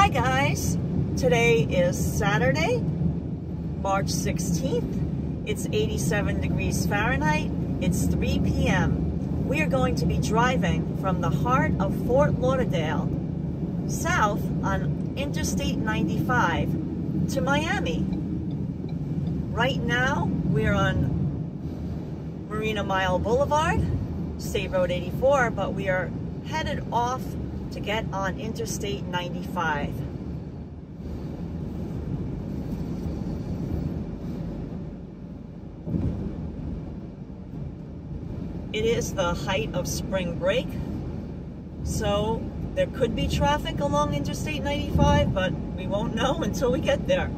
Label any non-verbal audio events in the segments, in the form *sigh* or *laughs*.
Hi guys, today is Saturday, March 16th. It's 87 degrees Fahrenheit. It's 3 p.m. We are going to be driving from the heart of Fort Lauderdale south on Interstate 95 to Miami. Right now, we're on Marina Mile Boulevard, State Road 84, but we are headed off to get on Interstate 95. It is the height of spring break, so there could be traffic along Interstate 95, but we won't know *laughs* until we get there.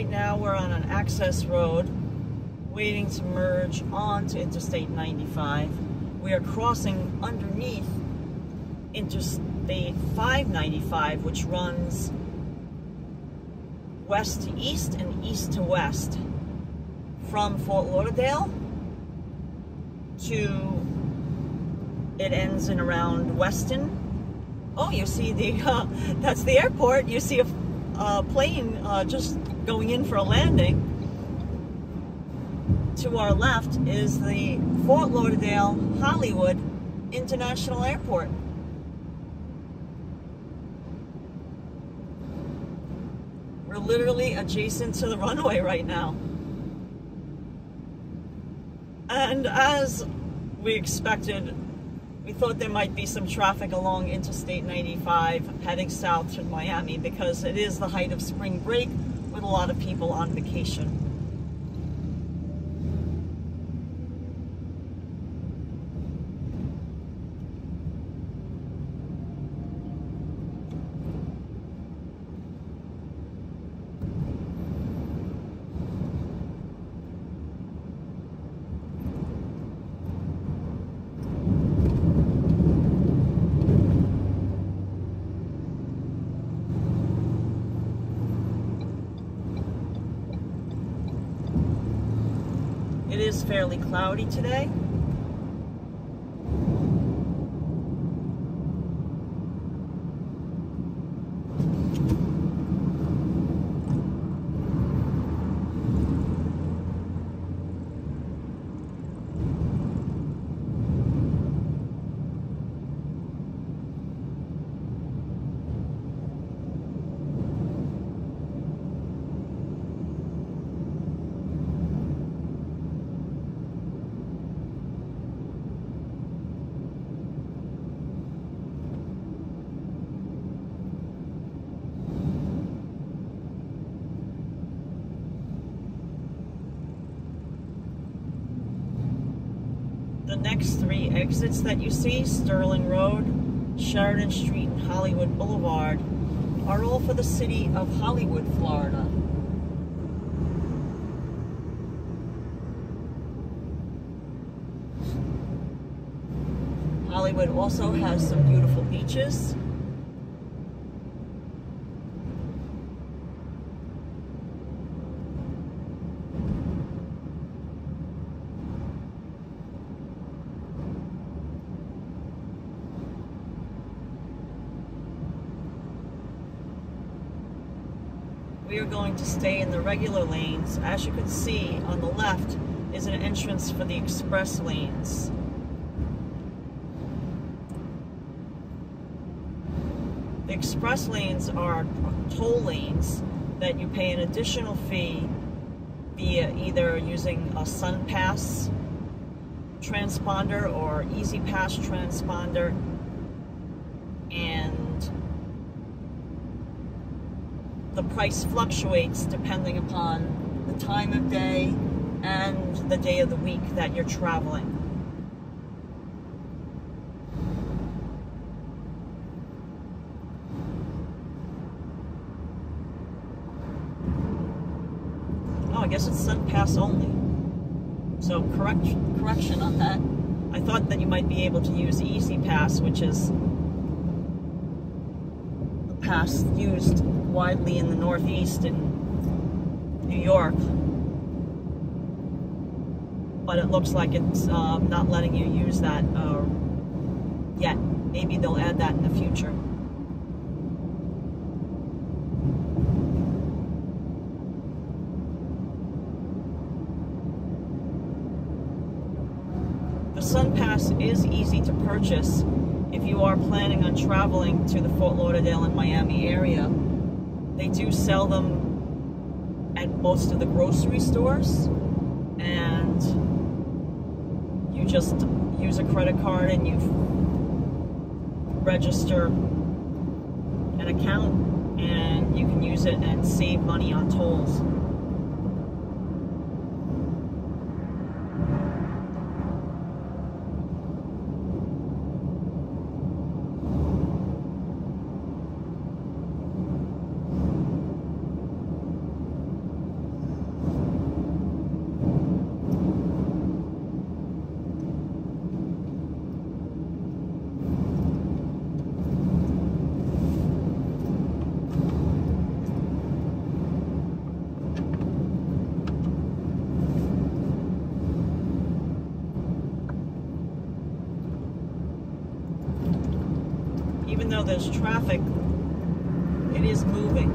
Right now we're on an access road waiting to merge onto Interstate 95. We are crossing underneath Interstate 595 which runs west to east and east to west from Fort Lauderdale to it ends in around Weston. Oh, you see the uh, *laughs* that's the airport. You see a plane uh, just going in for a landing. To our left is the Fort Lauderdale Hollywood International Airport. We're literally adjacent to the runway right now. And as we expected, we thought there might be some traffic along Interstate 95 heading south to Miami because it is the height of spring break with a lot of people on vacation. It is fairly cloudy today. The next three exits that you see, Sterling Road, Sheridan Street, and Hollywood Boulevard, are all for the city of Hollywood, Florida. Hollywood also has some beautiful beaches. we are going to stay in the regular lanes. As you can see on the left is an entrance for the express lanes. The express lanes are toll lanes that you pay an additional fee via either using a SunPass transponder or E-ZPass transponder the price fluctuates depending upon the time of day and the day of the week that you're traveling. Oh, I guess it's SunPass only. So correct, correction on that. I thought that you might be able to use E-ZPass, which is the pass used widely in the Northeast and New York. But it looks like it's uh, not letting you use that uh, yet. Maybe they'll add that in the future. The SunPass is easy to purchase if you are planning on traveling to the Fort Lauderdale and Miami area. They do sell them at most of the grocery stores and you just use a credit card and you register an account and you can use it and save money on tolls. even though there's traffic, it is moving.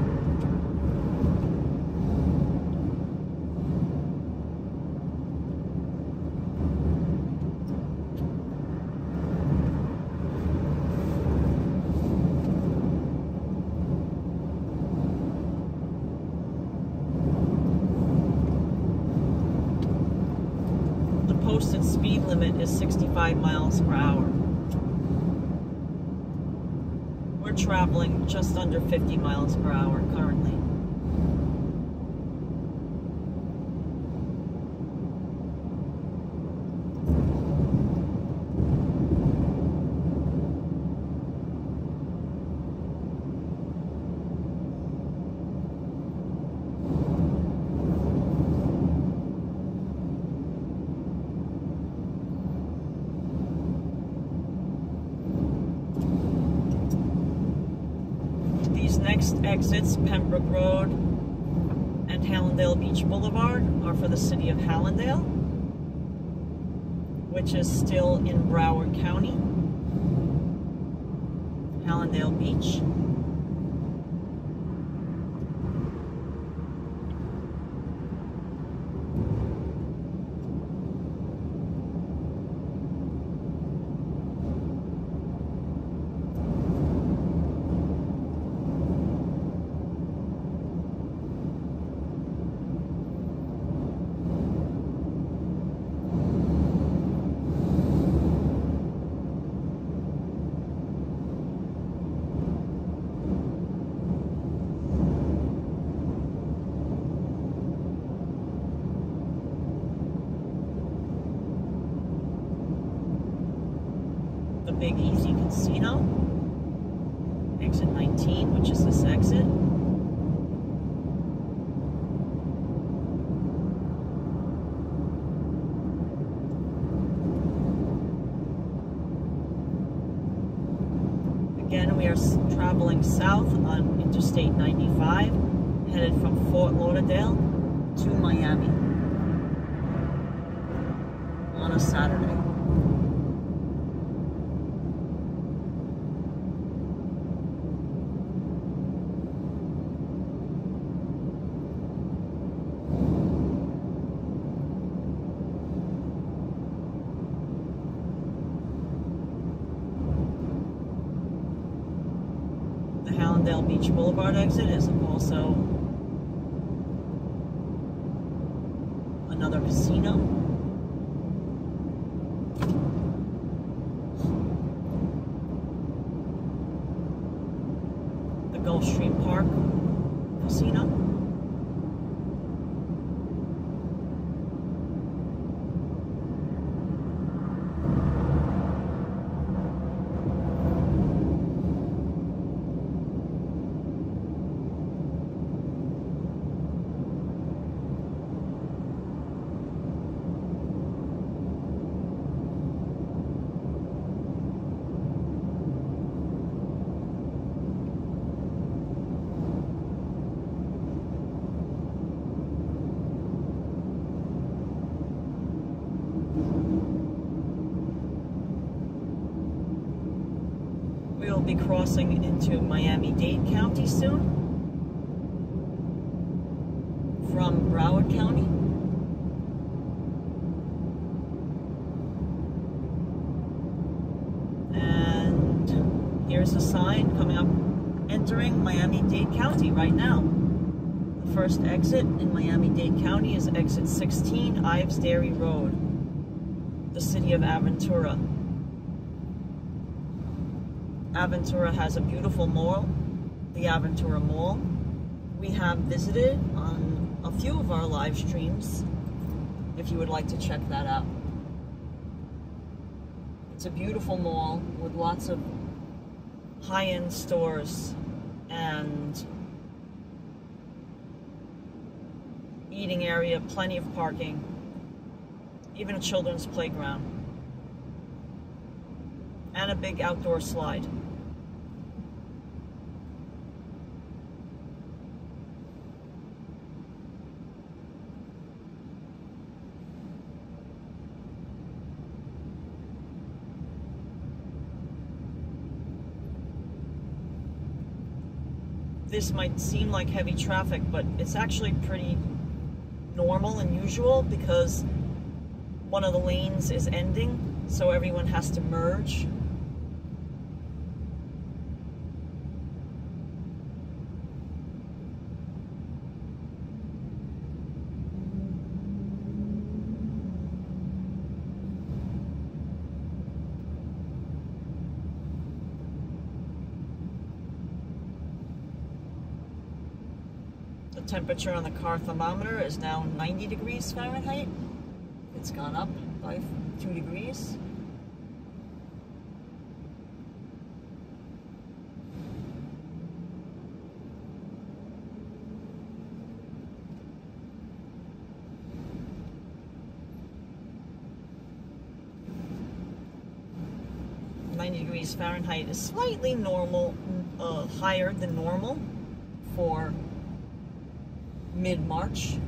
The posted speed limit is 65 miles per hour. We're traveling just under 50 miles per hour currently. These next exits, Pembroke Road and Hallandale Beach Boulevard, are for the city of Hallandale, which is still in Broward County. Hallandale Big Easy Casino. Exit 19, which is this exit. Again, we are traveling south on Interstate 95, headed from Fort Lauderdale to Miami on a Saturday. The Hallandale Beach Boulevard exit is also another casino. The Gulfstream Park Casino. will be crossing into Miami-Dade County soon from Broward County. And here's a sign coming up, entering Miami-Dade County right now. The first exit in Miami-Dade County is exit 16, Ives Dairy Road, the city of Aventura. Aventura has a beautiful mall, the Aventura Mall. We have visited on a few of our live streams, if you would like to check that out. It's a beautiful mall with lots of high-end stores and eating area, plenty of parking, even a children's playground, and a big outdoor slide. This might seem like heavy traffic, but it's actually pretty normal and usual because one of the lanes is ending, so everyone has to merge. Temperature on the car thermometer is now 90 degrees Fahrenheit. It's gone up by two degrees. Ninety degrees Fahrenheit is slightly normal, uh, higher than normal for mid-March.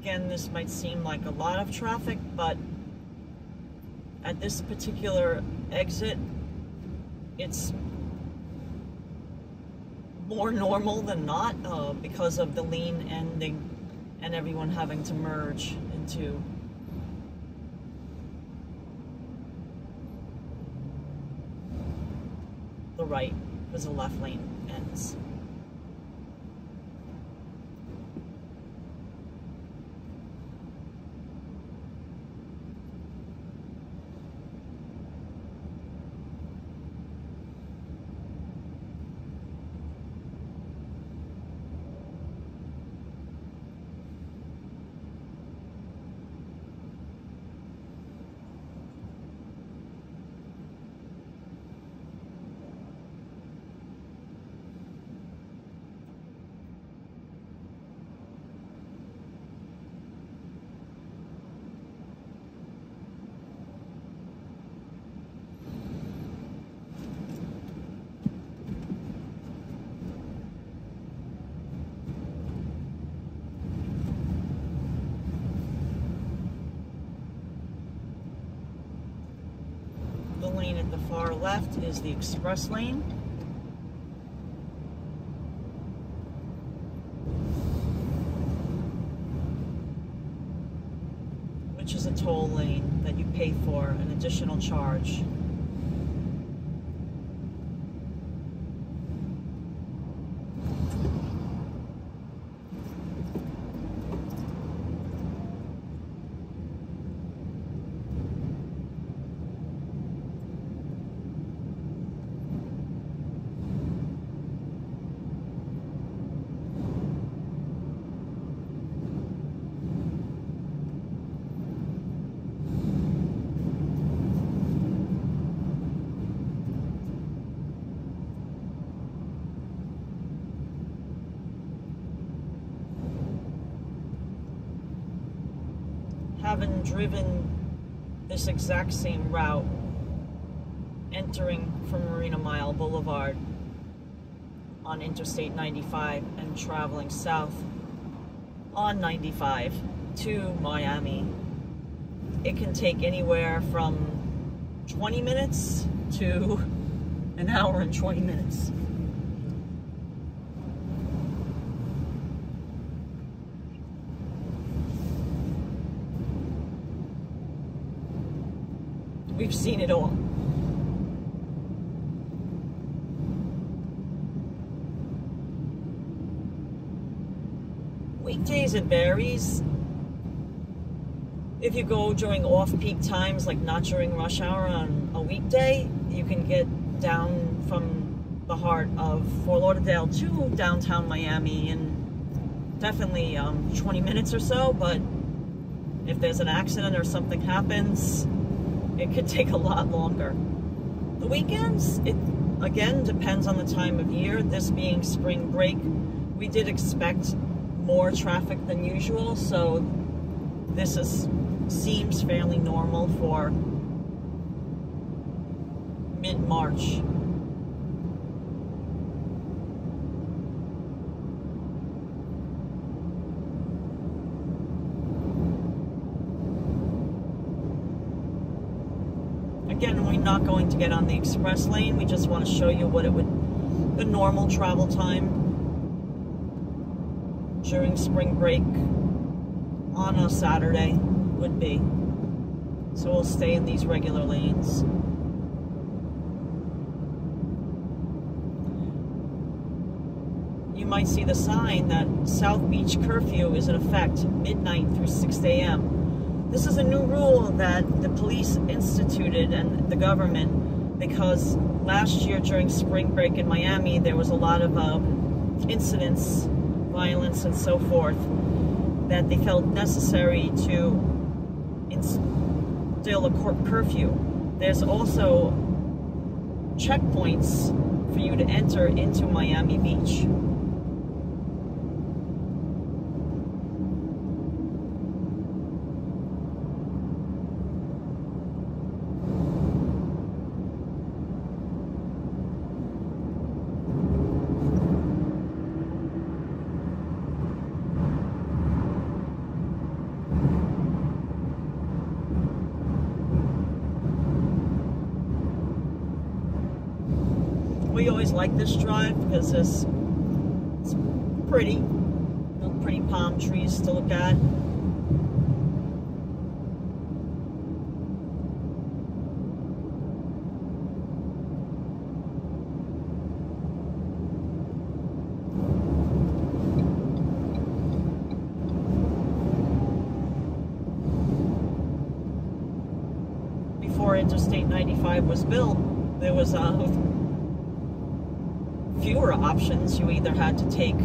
Again, this might seem like a lot of traffic, but at this particular exit, it's more *laughs* normal than not uh, because of the lane ending and everyone having to merge into the right because the left lane ends. lane at the far left is the express lane. Which is a toll lane that you pay for an additional charge. Haven't driven this exact same route entering from Marina Mile Boulevard on Interstate 95 and traveling south on 95 to Miami, it can take anywhere from 20 minutes to an hour and 20 minutes. Seen it all. Weekdays it varies. If you go during off-peak times, like not during rush hour on a weekday, you can get down from the heart of Fort Lauderdale to downtown Miami in definitely um, 20 minutes or so, but if there's an accident or something happens, it could take a lot longer. The weekends, it again depends on the time of year. This being spring break, we did expect more traffic than usual, so this is seems fairly normal for mid-March. Again, we're not going to get on the express lane. We just want to show you what it would, the normal travel time during spring break on a Saturday would be. So we'll stay in these regular lanes. You might see the sign that South Beach curfew is in effect midnight through 6 a.m. This is a new rule that the police instituted and the government because last year during spring break in Miami, there was a lot of um, incidents, violence, and so forth that they felt necessary to instill a court curfew. There's also checkpoints for you to enter into Miami Beach. we always like this drive because it's, it's pretty. Pretty palm trees to look at. Before Interstate 95 was built, there was a fewer options. You either had to take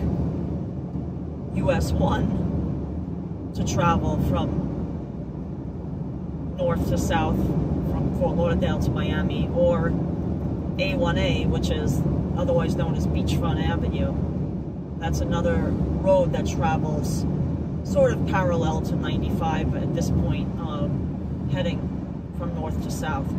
US 1 to travel from north to south, from Fort Lauderdale to Miami, or A1A, which is otherwise known as Beachfront Avenue. That's another road that travels sort of parallel to 95 at this point, um, heading from north to south.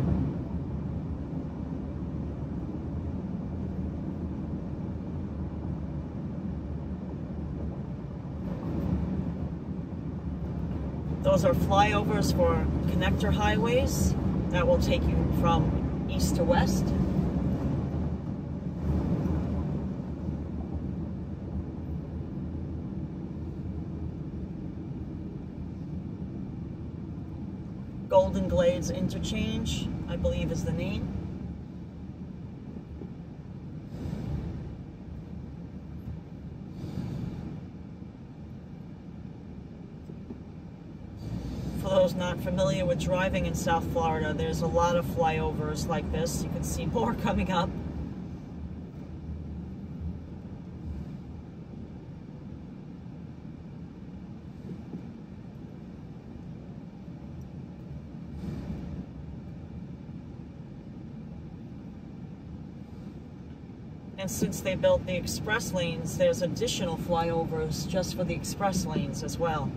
Those are flyovers for connector highways that will take you from east to west. Golden Glades Interchange, I believe is the name. for those not familiar with driving in South Florida, there's a lot of flyovers like this. You can see more *laughs* coming up. And since they built the express lanes, there's additional flyovers just for the express lanes as well.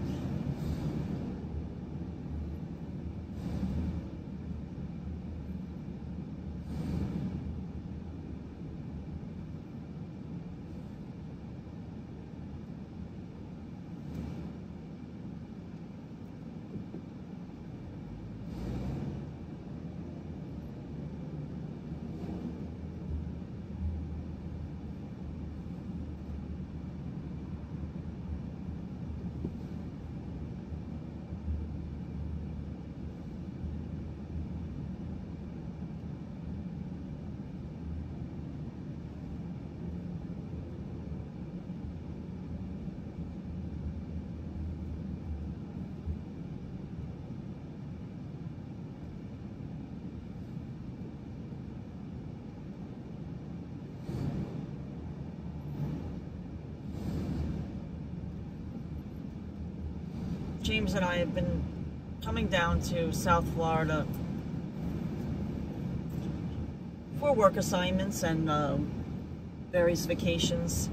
James and I have been coming down to South Florida for work assignments and uh, various vacations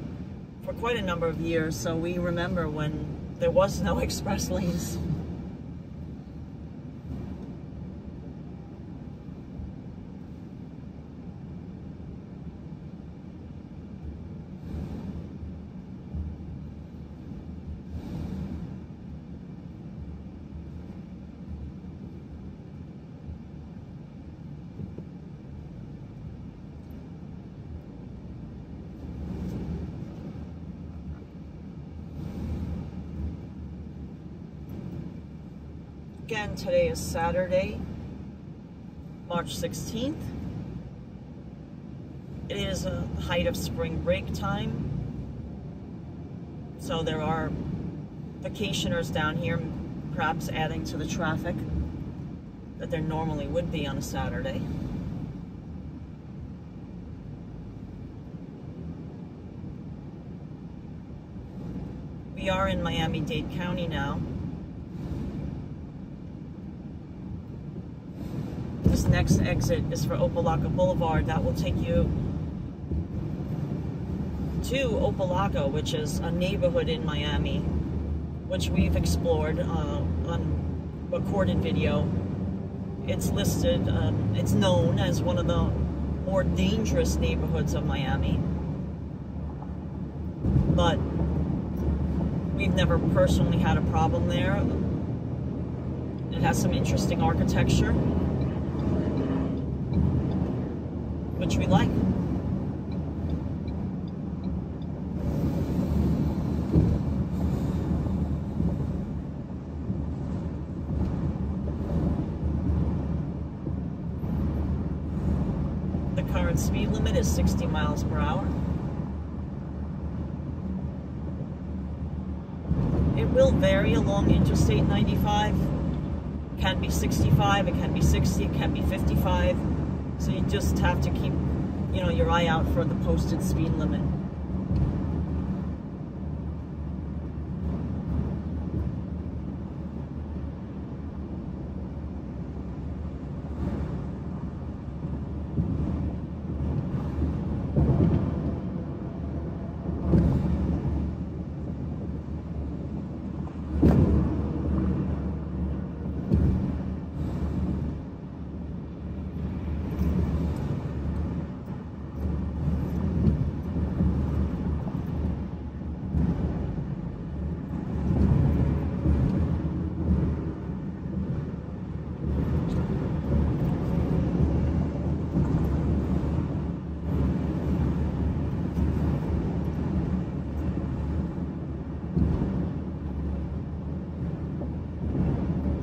for quite a number of years. So we remember when there was no *laughs* express lanes. Again, today is Saturday, March 16th. It is a height of spring break time. So there are vacationers down here, perhaps adding to the traffic that there normally would be on a Saturday. We are in Miami-Dade County now. Next exit is for Opa-locka Boulevard. That will take you to Opa-locka, which is a neighborhood in Miami, which we've explored uh, on recorded video. It's listed, um, it's known as one of the more dangerous neighborhoods of Miami. But we've never personally had a problem there. It has some interesting architecture. Which we like. The current speed limit is 60 miles per hour. It will vary along Interstate 95. It can be 65, it can be 60, it can be 55. So you just have to keep, you know, your eye out for the posted speed limit.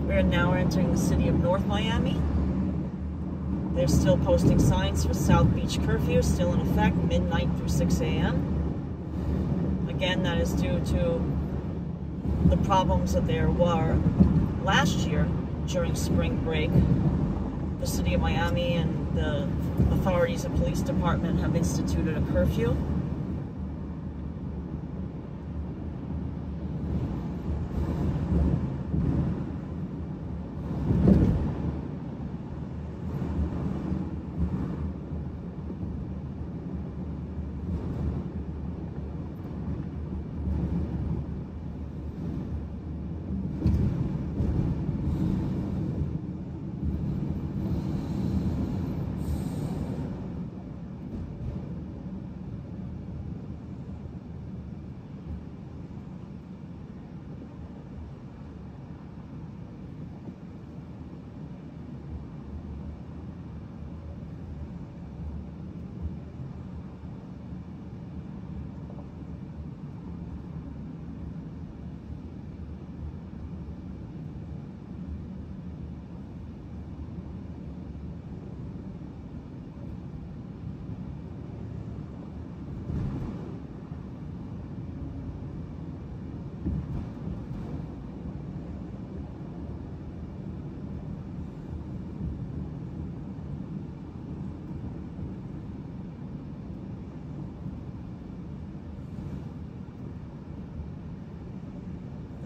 We're now entering the city of North Miami. They're still posting signs for South Beach curfew, still in effect, midnight through 6 a.m. Again, that is due to the problems that there were last year during spring break. The city of Miami and the authorities and police department have instituted a curfew.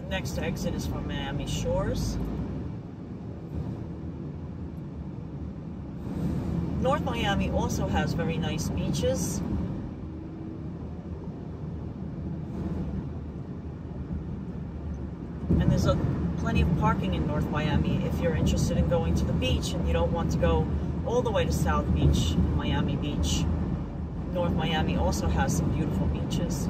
Next exit is from Miami Shores. North Miami also has very nice beaches. And there's a, plenty of parking in North Miami if you're interested in going to the beach and you don't want to go all the way to South Beach, Miami Beach. North Miami also has some beautiful beaches.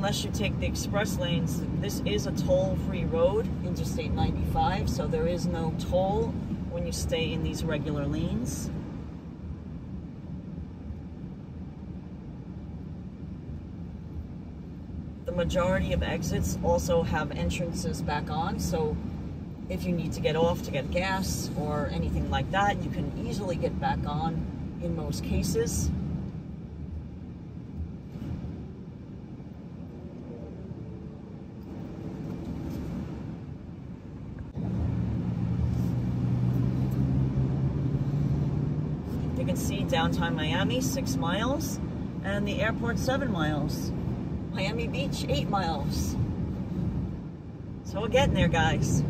unless you take the express lanes, this is a toll-free road, Interstate 95, so there is no toll when you stay in these regular lanes. The majority of exits also have entrances back on, so if you need to get off to get gas or anything like that, you can easily get back on in most cases. Downtown Miami, six miles, and the airport, seven miles. Miami Beach, eight miles. So we're getting there, guys.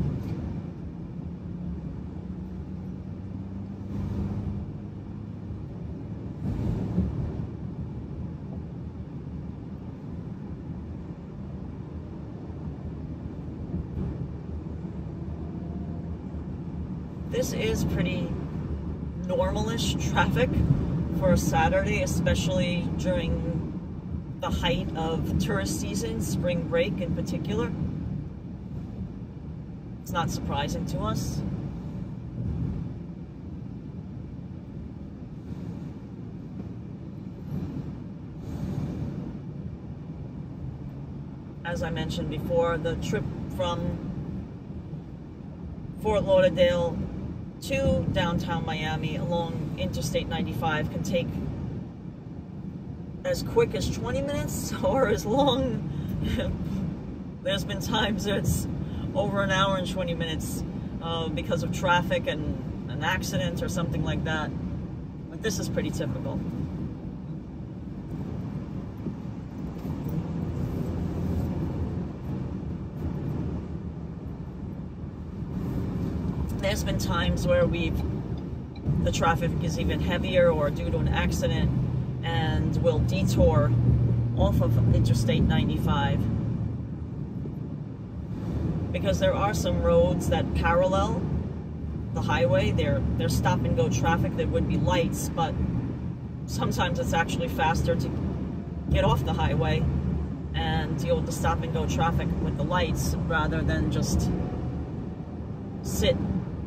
This is pretty normalish traffic for a Saturday, especially during the height of tourist season, spring break in particular. It's not surprising to us. As I mentioned before, the trip from Fort Lauderdale to downtown Miami along Interstate 95 can take as quick as 20 minutes *laughs* or as long. *laughs* There's been times it's over an hour and 20 minutes uh, because of traffic and an accident or something like that. But this is pretty typical. There's been times where we've the traffic is even heavier or due to an accident and we'll detour off of Interstate 95 because there are some roads that parallel the highway. They're, they're stop and go traffic. There would be lights, but sometimes it's actually faster to get off the highway and deal with the stop and go traffic with the lights rather than just sit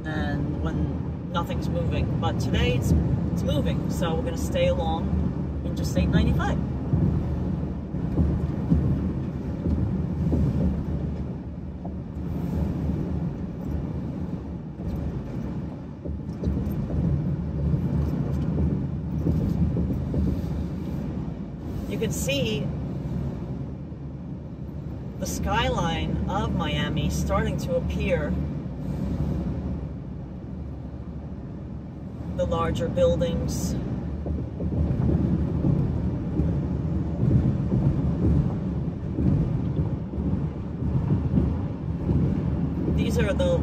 and when nothing's moving. But today it's, it's moving, so we're going to stay along Interstate 95. You can see the skyline of Miami starting to appear the larger buildings. These are the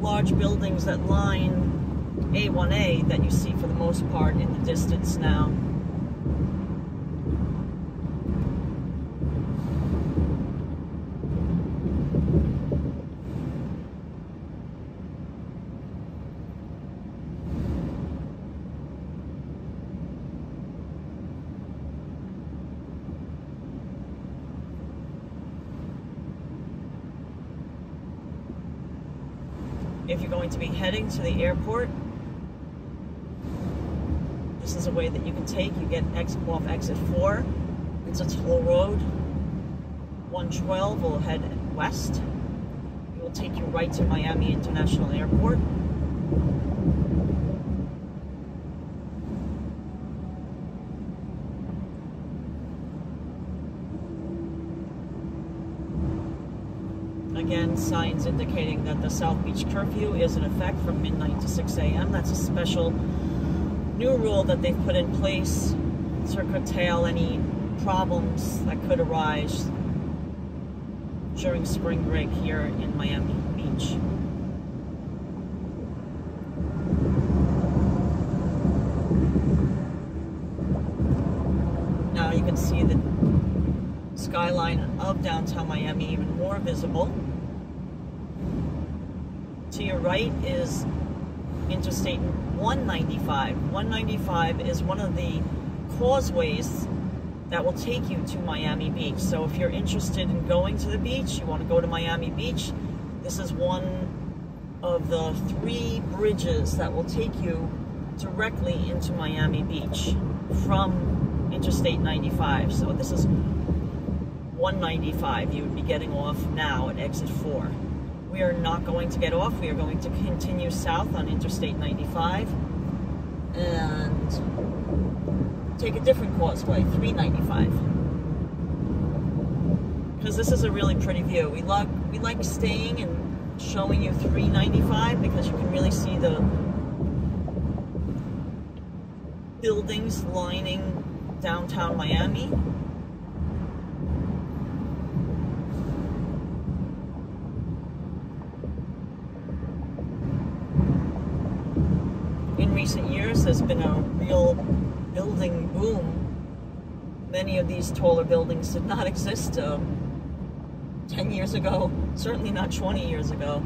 large buildings that line A1A that you see for the most part in the distance now. If you're going to be heading to the airport, this is a way that you can take. You get ex off exit 4. It's a toll road. 112 will head west. It will take you right to Miami International Airport. Again, signs indicating that the South Beach curfew is in effect from midnight to 6 a.m. That's a special new rule that they've put in place to curtail any problems that could arise during spring break here in Miami Beach. Now you can see the skyline of downtown Miami even more visible. Right is Interstate 195. 195 is one of the causeways that will take you to Miami Beach. So if you're interested in going to the beach, you want to go to Miami Beach, this is one of the three bridges that will take you directly into Miami Beach from Interstate 95. So this is 195. You would be getting off now at exit 4. We are not going to get off. We are going to continue south on Interstate 95 and take a different causeway, 395. Because this is a really pretty view. We like we like staying and showing you 395 because you can really see the buildings lining downtown Miami. recent years there's been a real building these taller buildings did not exist uh, 10 years ago, certainly not 20 years ago.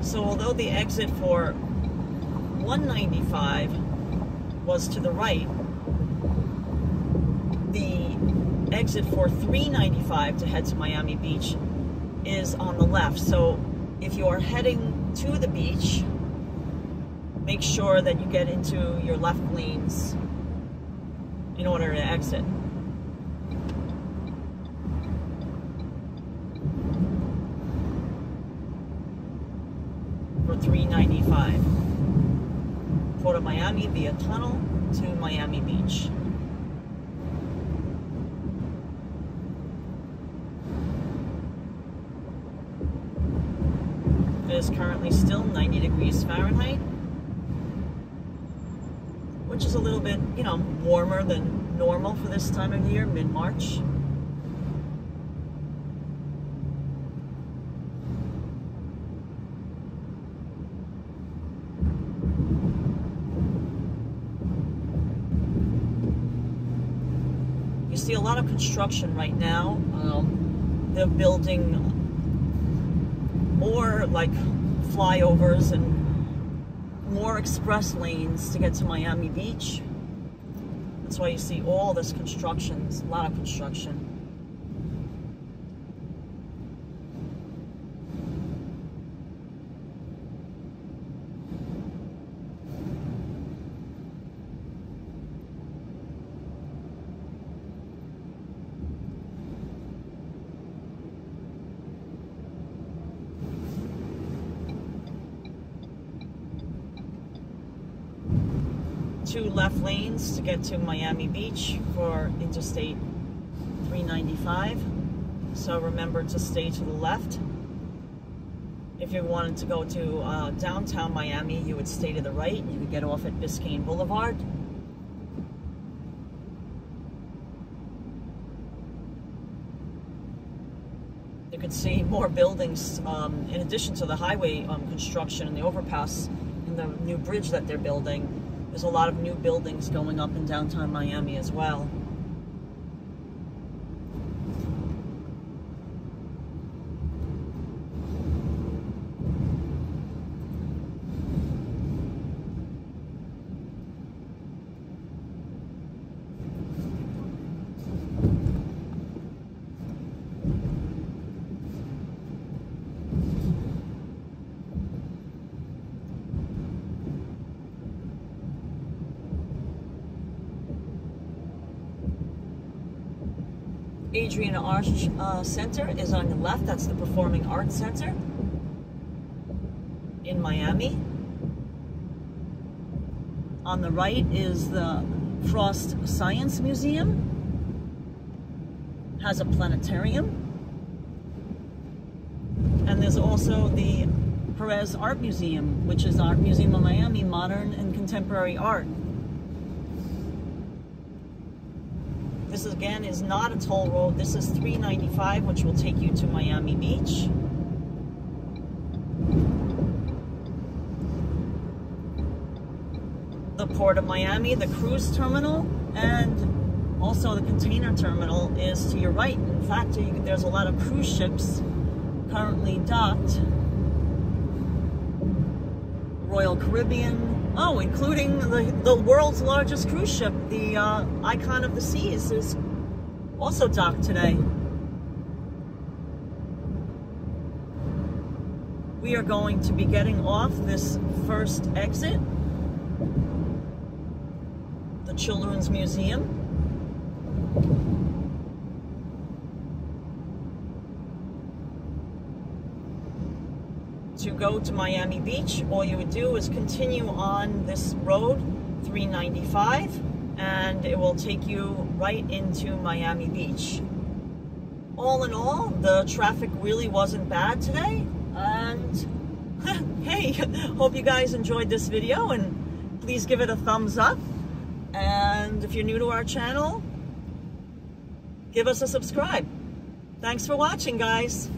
So although the exit for 195 was to the right, the exit for 395 to head to Miami Beach is on the left. So if you are heading to the beach, make sure that you get into your left lanes in order to exit. For 395. Port of Miami via tunnel to Miami Beach. is currently still 90 degrees Fahrenheit, which is a little bit, you know, warmer than normal for this time of year, mid-March. You see a lot of construction right now. Um, they're building more like flyovers and more express lanes to get to Miami Beach. That's why you see all this construction, a lot of construction. To get to Miami Beach for Interstate 395. So remember to stay to the left. If you wanted to go to uh, downtown Miami, you would stay to the right. You would get off at Biscayne Boulevard. You can see more buildings um, in addition to the highway um, construction and the overpass and the new bridge that they're building. There's a lot of new buildings going up in downtown Miami as well. Uh, Center is on the left. That's the Performing Arts Center in Miami. On the right is the Frost Science Museum. Has a planetarium. And there's also the Perez Art Museum, which is Art Museum of Miami, modern and contemporary art. Again is not a toll road. This is 395, which will take you to Miami Beach. The Port of Miami, the cruise terminal, and also the container terminal is to your right. In fact, there's a lot of cruise ships currently docked. Royal Caribbean, oh, including the, the world's largest cruise ship, the uh, Icon of the Seas, is also docked today. We are going to be getting off this first exit, the Children's Museum. To go to Miami Beach, all you would do is continue on this road, 395, and it will take you right into Miami Beach. All in all, the traffic really wasn't bad today, and *laughs* hey, *laughs* hope you guys enjoyed this video, and please give it a thumbs up, and if you're new to our channel, give us a subscribe. Thanks for watching, guys.